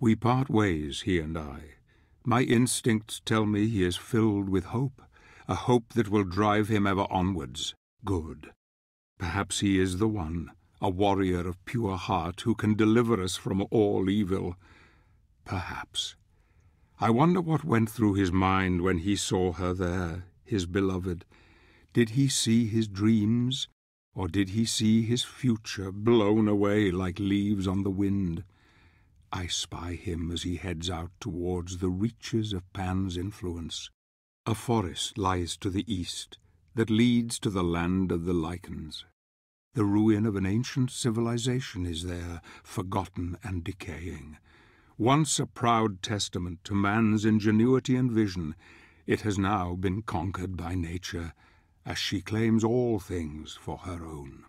We part ways, he and I. My instincts tell me he is filled with hope, a hope that will drive him ever onwards. Good. Perhaps he is the one, a warrior of pure heart who can deliver us from all evil. Perhaps. I wonder what went through his mind when he saw her there, his beloved. Did he see his dreams, or did he see his future blown away like leaves on the wind? I spy him as he heads out towards the reaches of Pan's influence. A forest lies to the east that leads to the land of the Lycans. The ruin of an ancient civilization is there, forgotten and decaying. Once a proud testament to man's ingenuity and vision, it has now been conquered by nature, as she claims all things for her own.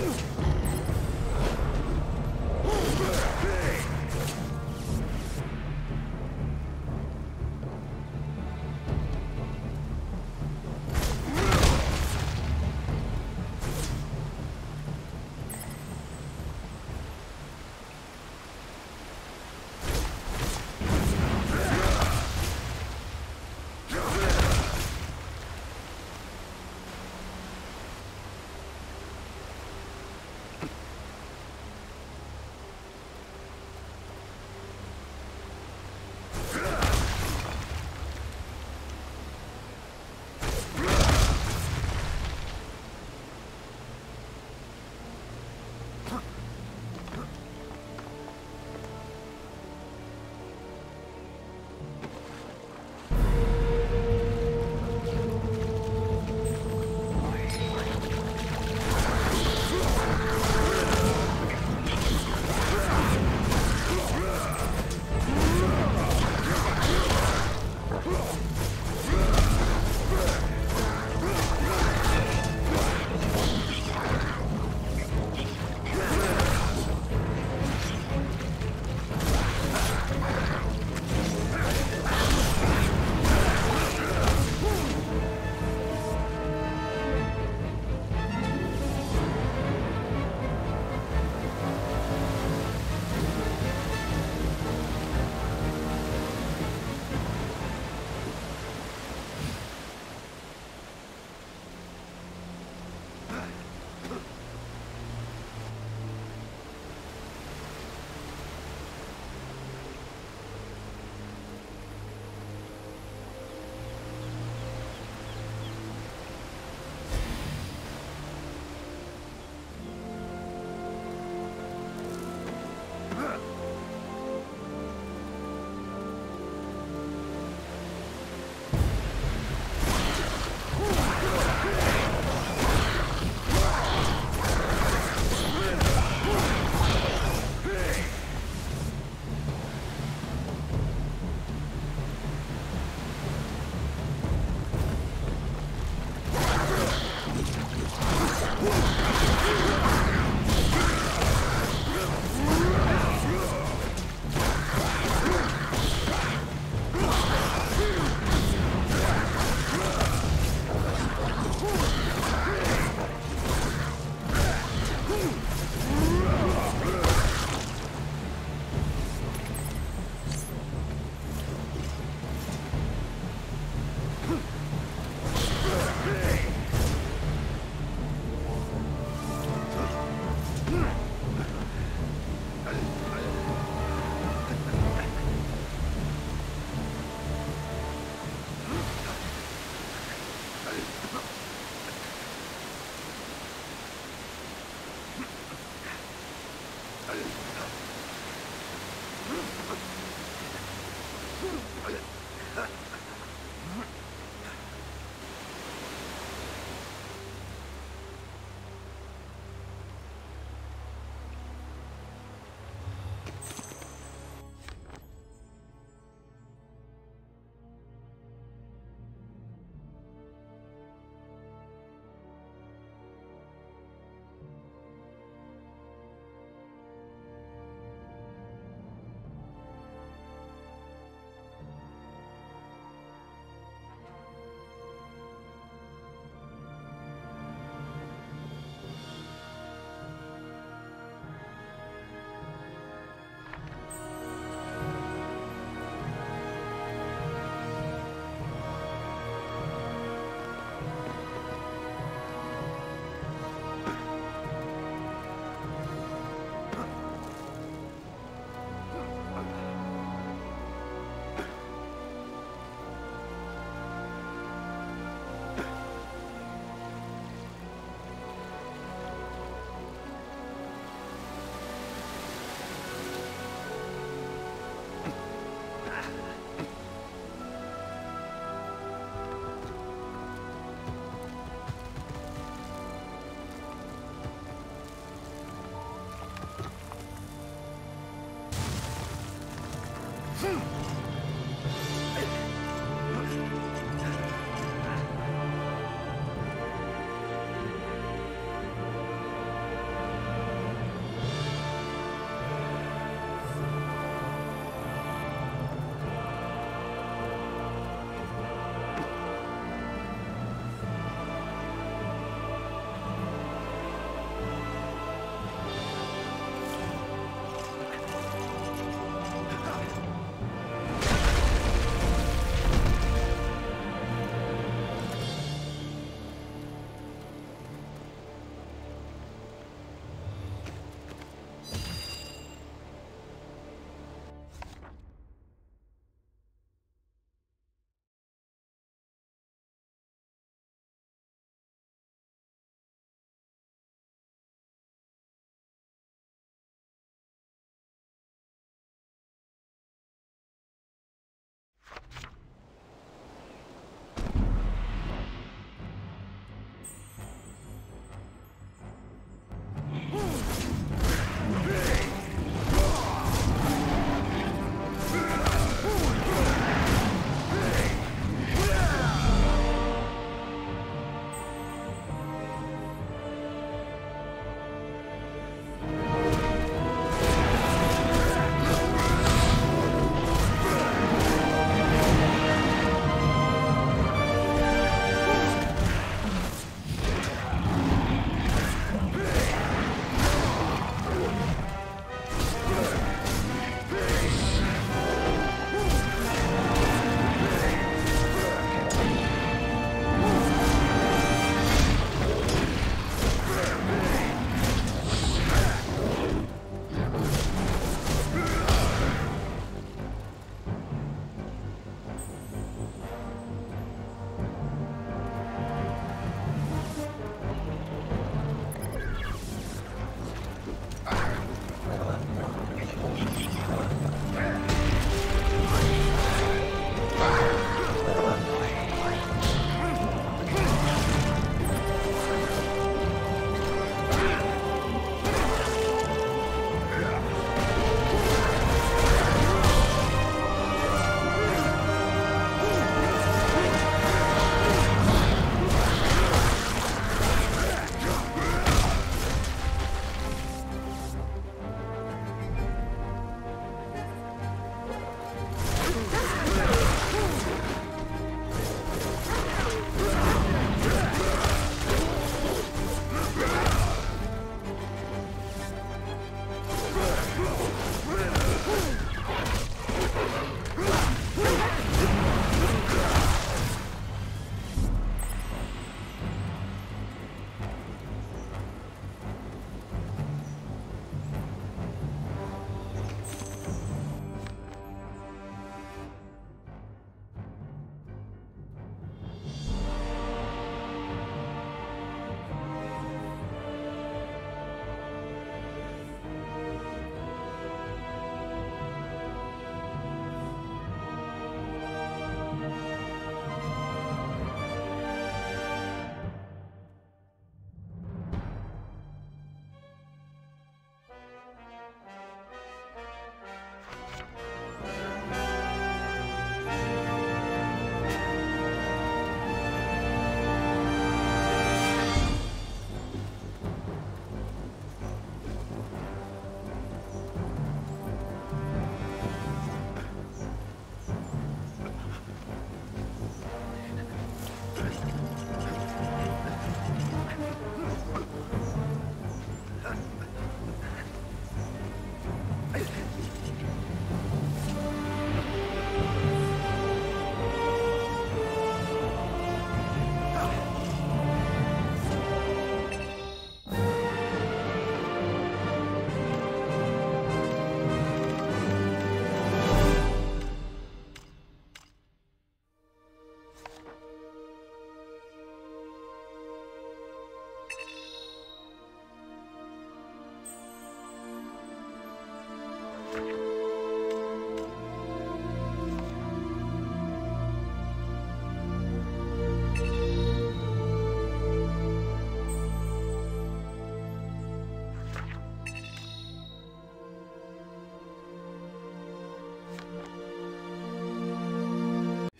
Ugh!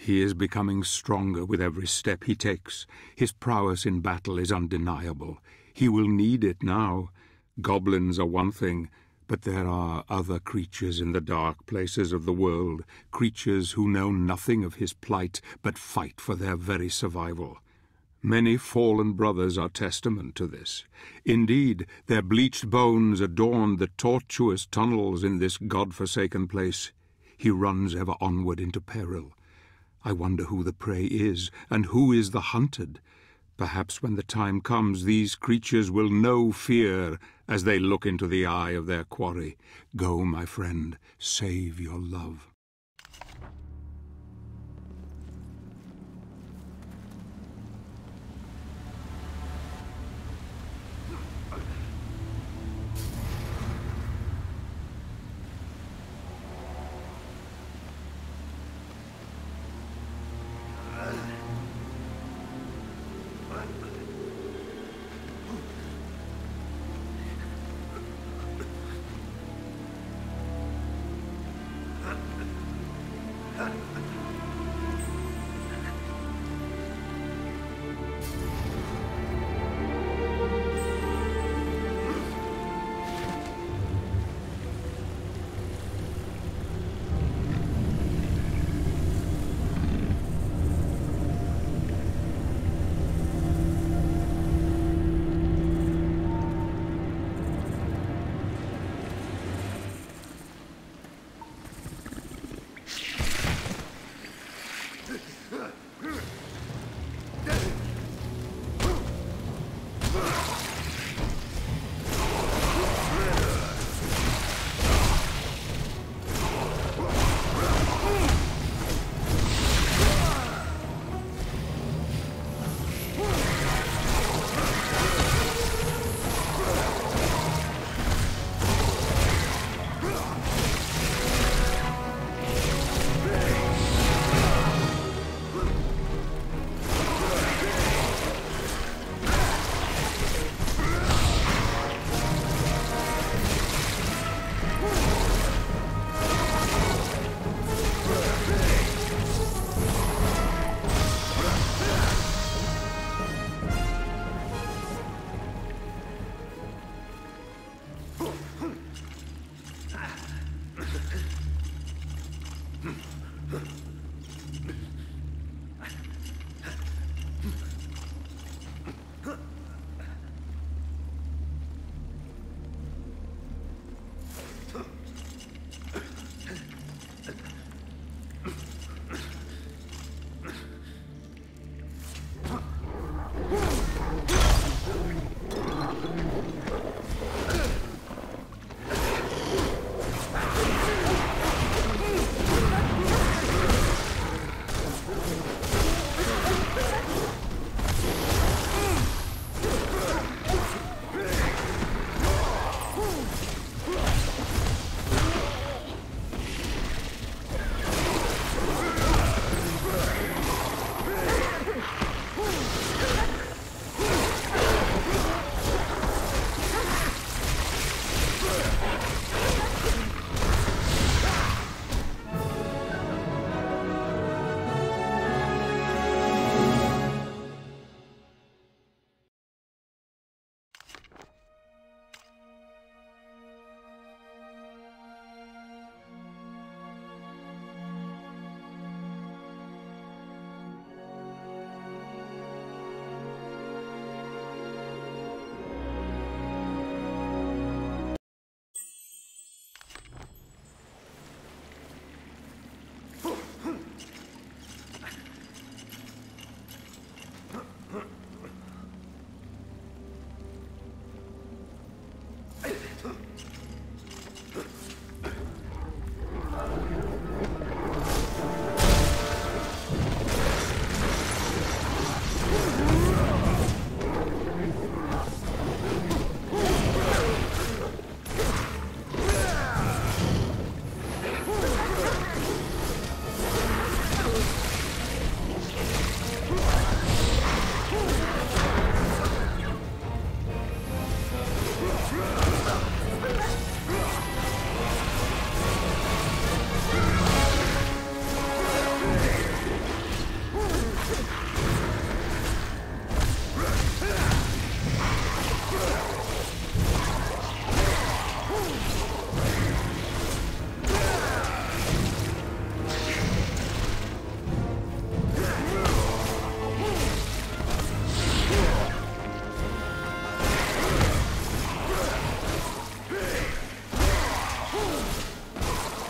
He is becoming stronger with every step he takes. His prowess in battle is undeniable. He will need it now. Goblins are one thing, but there are other creatures in the dark places of the world, creatures who know nothing of his plight, but fight for their very survival. Many fallen brothers are testament to this. Indeed, their bleached bones adorn the tortuous tunnels in this god-forsaken place. He runs ever onward into peril. I wonder who the prey is, and who is the hunted. Perhaps when the time comes, these creatures will know fear as they look into the eye of their quarry. Go, my friend, save your love.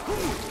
Ooh.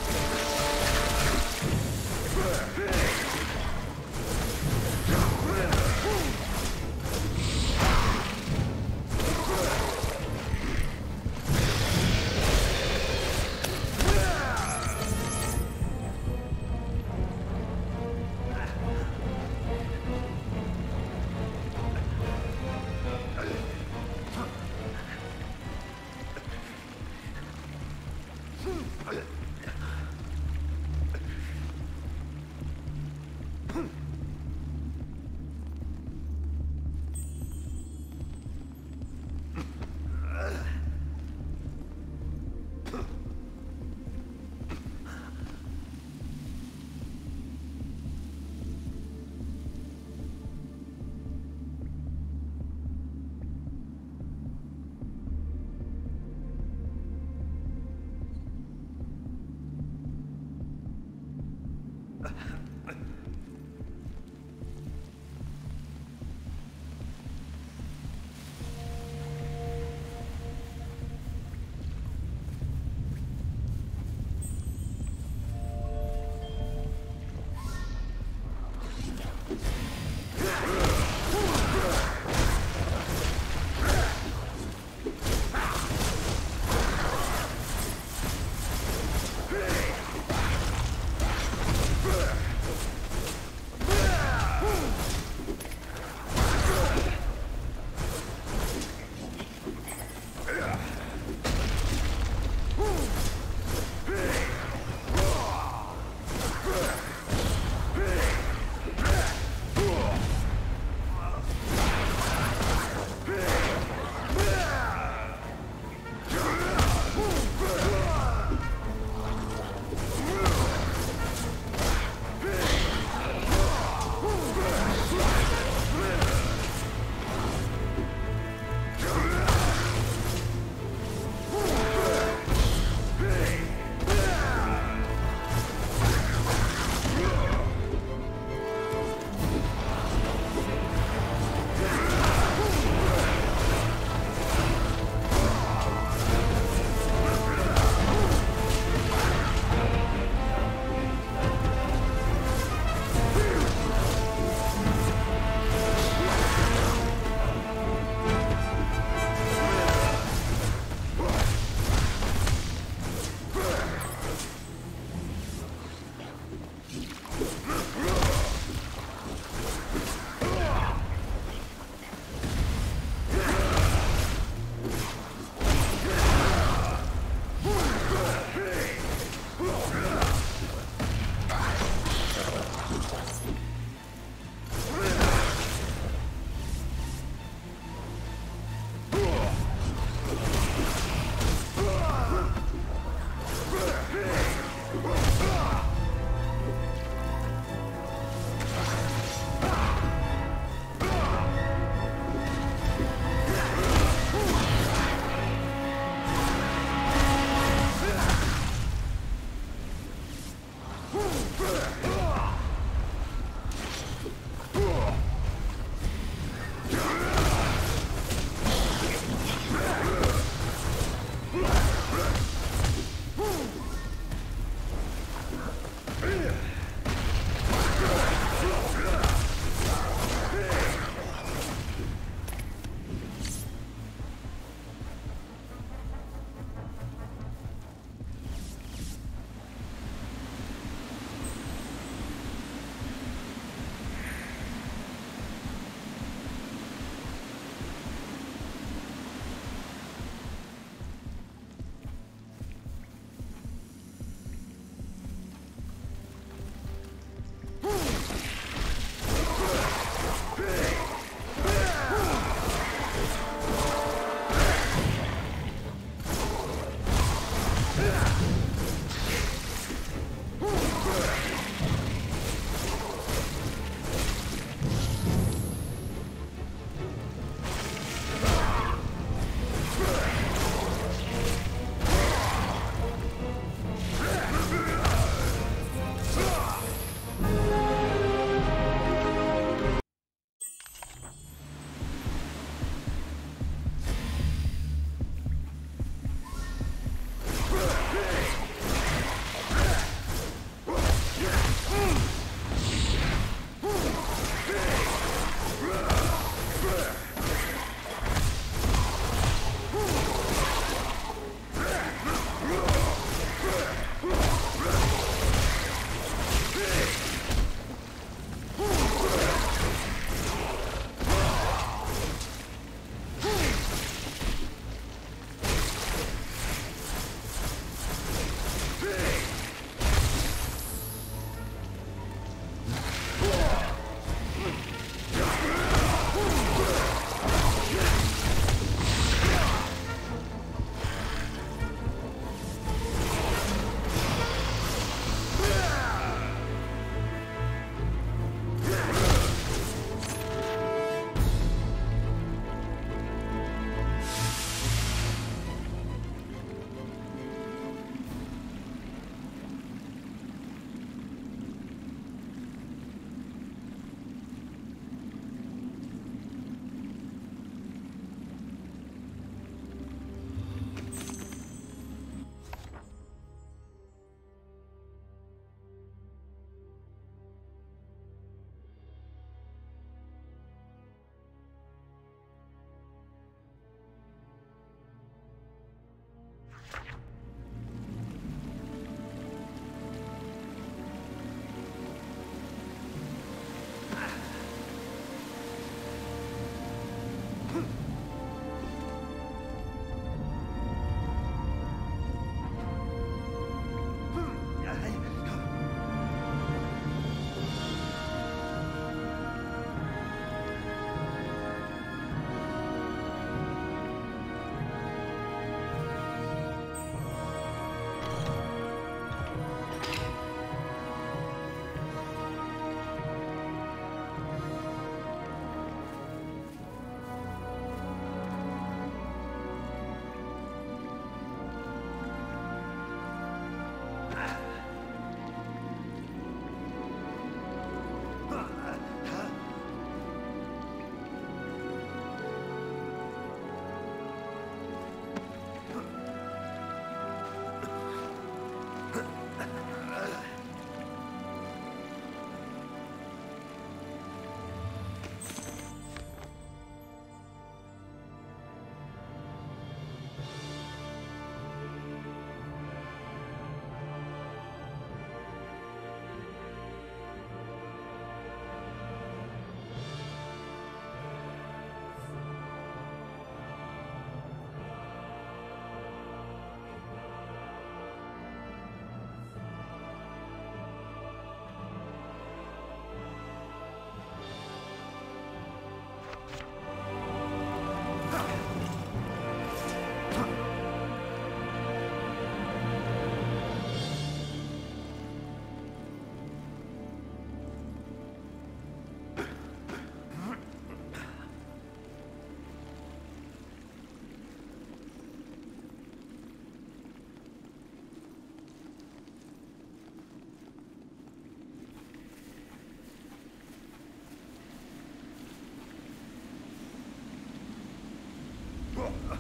tomorrow.